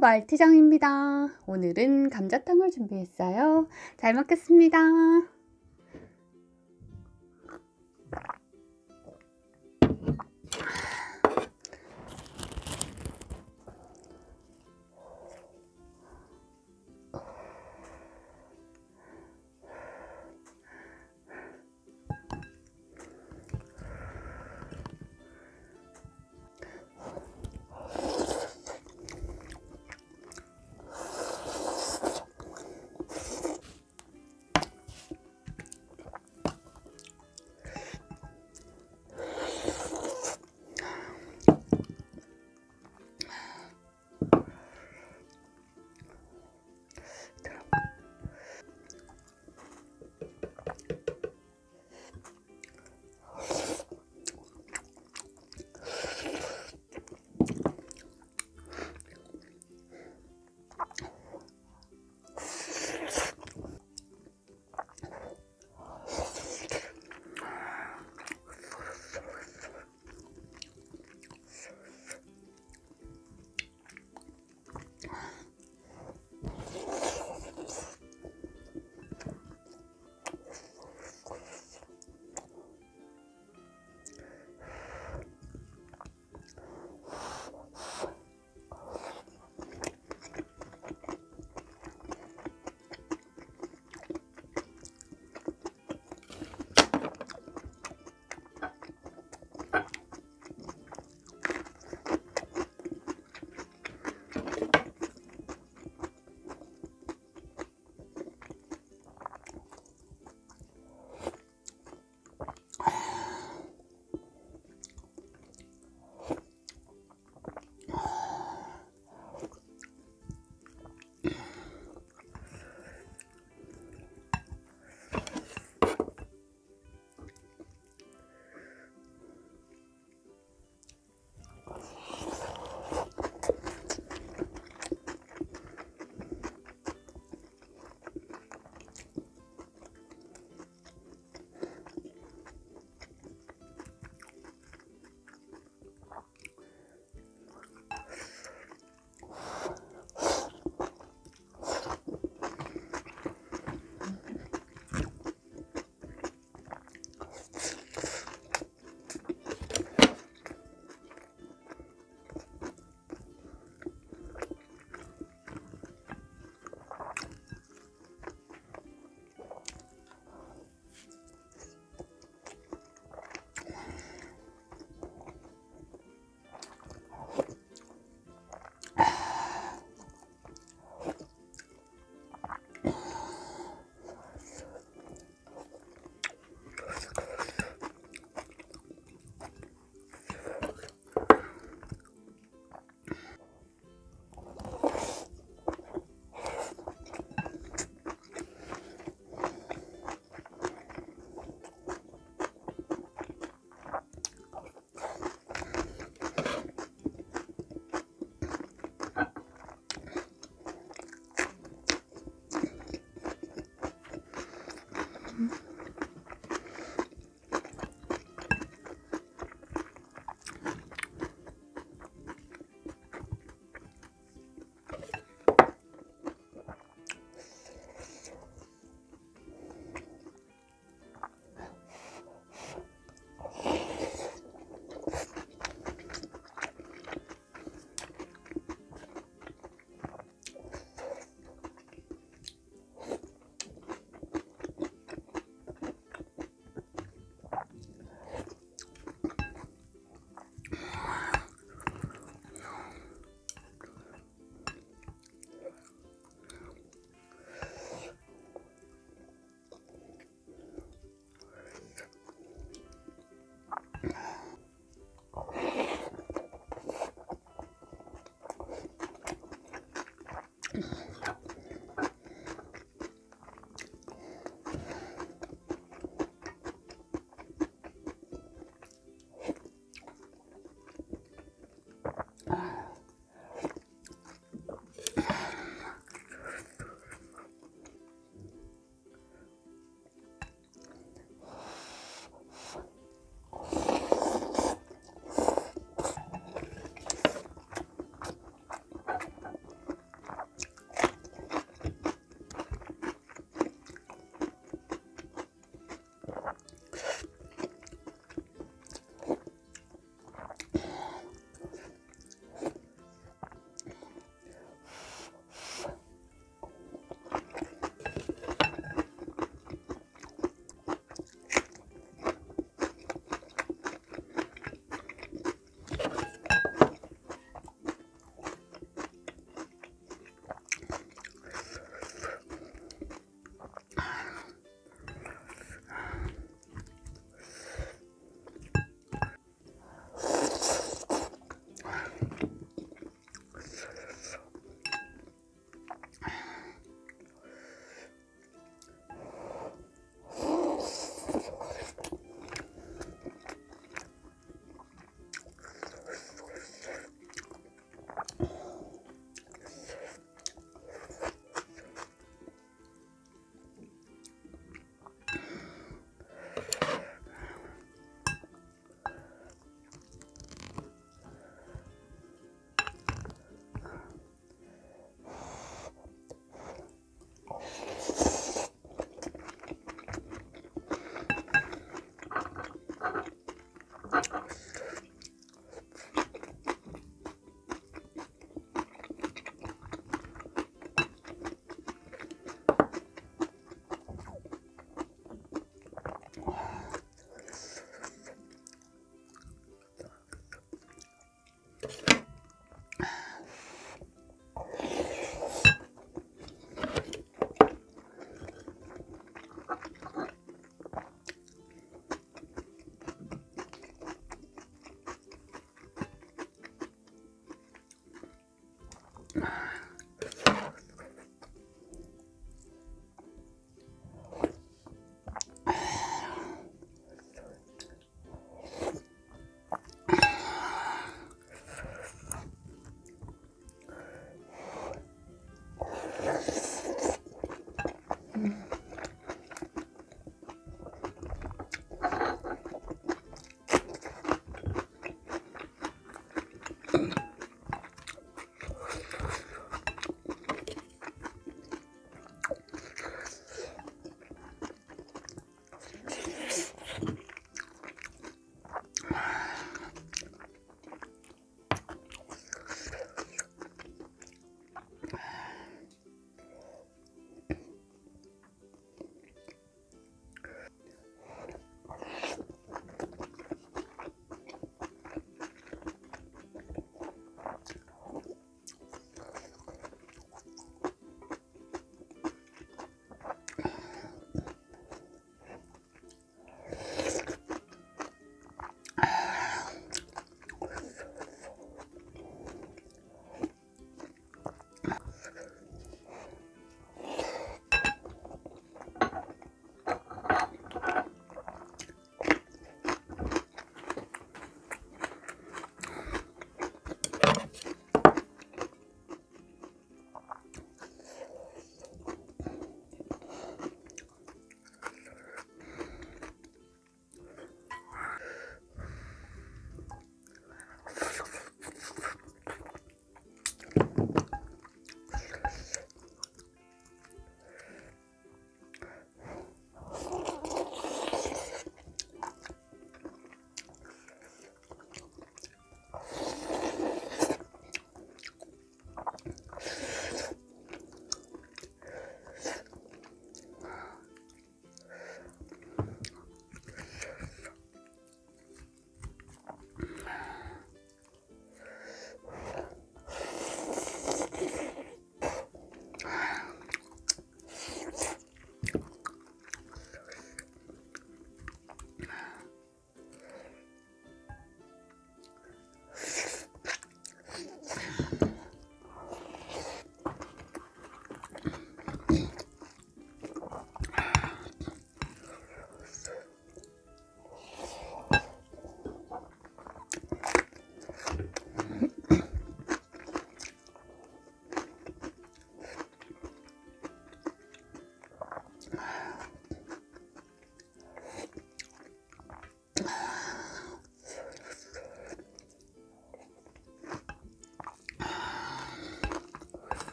말티장입니다. 오늘은 감자탕을 준비했어요. 잘 먹겠습니다.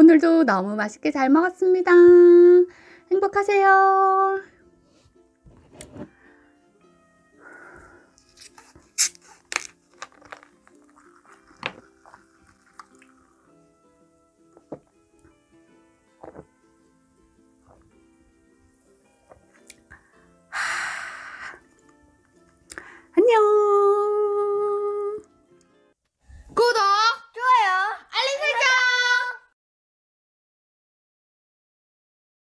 오늘도 너무 맛있게 잘 먹었습니다. 행복하세요.